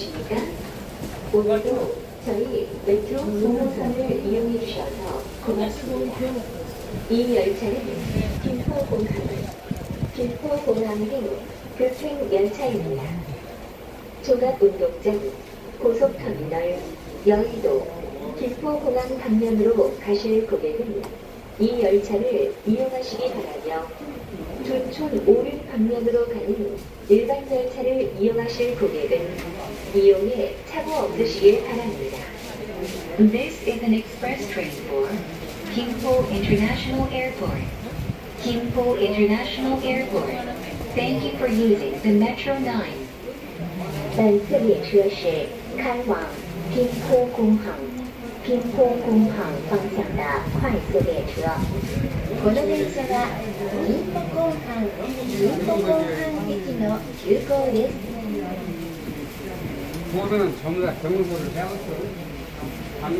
안녕하십니까? 오늘도 저희 메트로 동호선을 이용해 주셔서 고맙습니다. 이 열차는 김포공항, 김포공항 행 급행 열차입니다. 종합운동장, 고속터미널, 여의도, 김포공항 방면으로 가실 고객은 이 열차를 이용하시기 바라며 둔촌 오륜 방면으로 가는 일반 열차를 이용하실 고객은 이용에 착오 없으시길 바랍니다. This is an express train for Kimpo International Airport. Kimpo International Airport. Thank you for using the Metro 9. 本次列车是开往平坡工行、 平坡工行方向的快速列车。この電車は金浦工行、金浦工行行きの急行です。 보면은 전부 다 경고를 해왔어. 방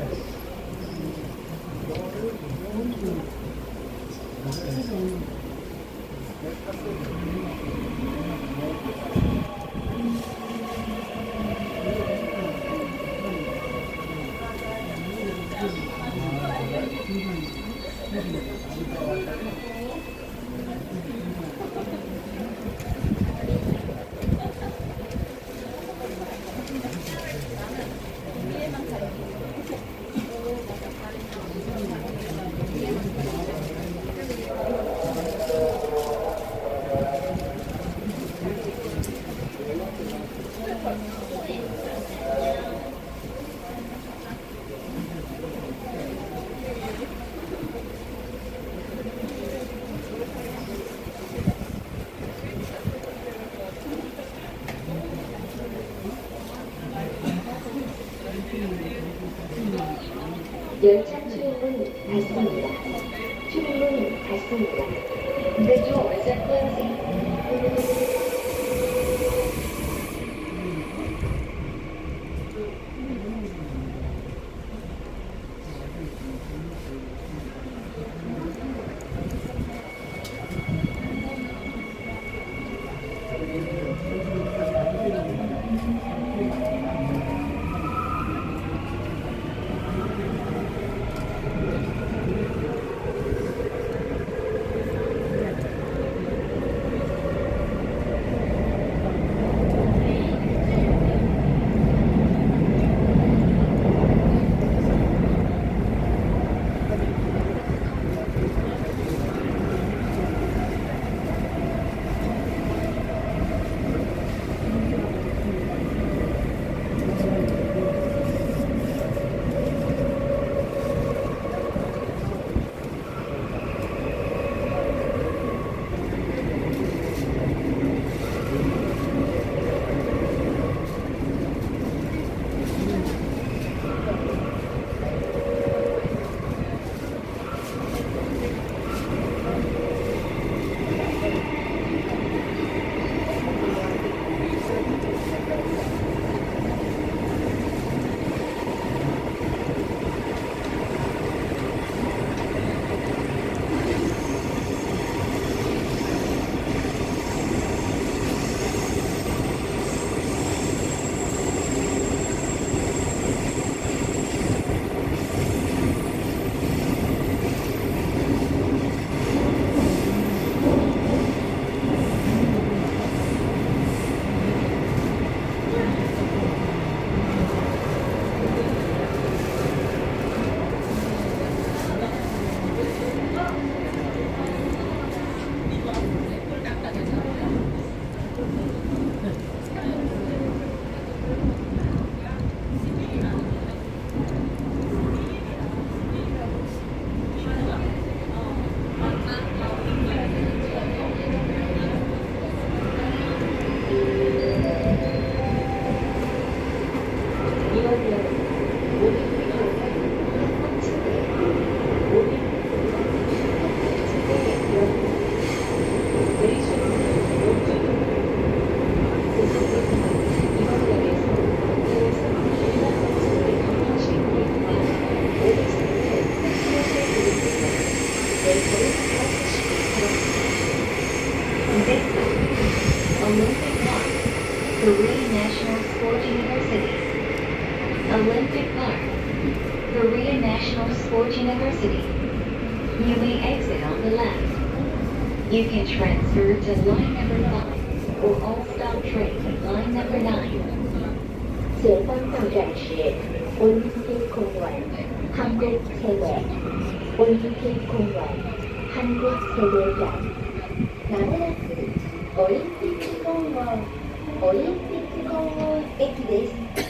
Yes. Thank you. 출입문 닫습니다. Are closing. This stop, Olympic Park, Korea National Sports University. Olympic Park, Korea National Sports University. You may exit on the left. You can transfer to line number 5 or all-stop train at line number 9. 前方到站是 올림픽공원 한국세계 올림픽공원 한국세계 オリンピック混合オリンピック混合駅です。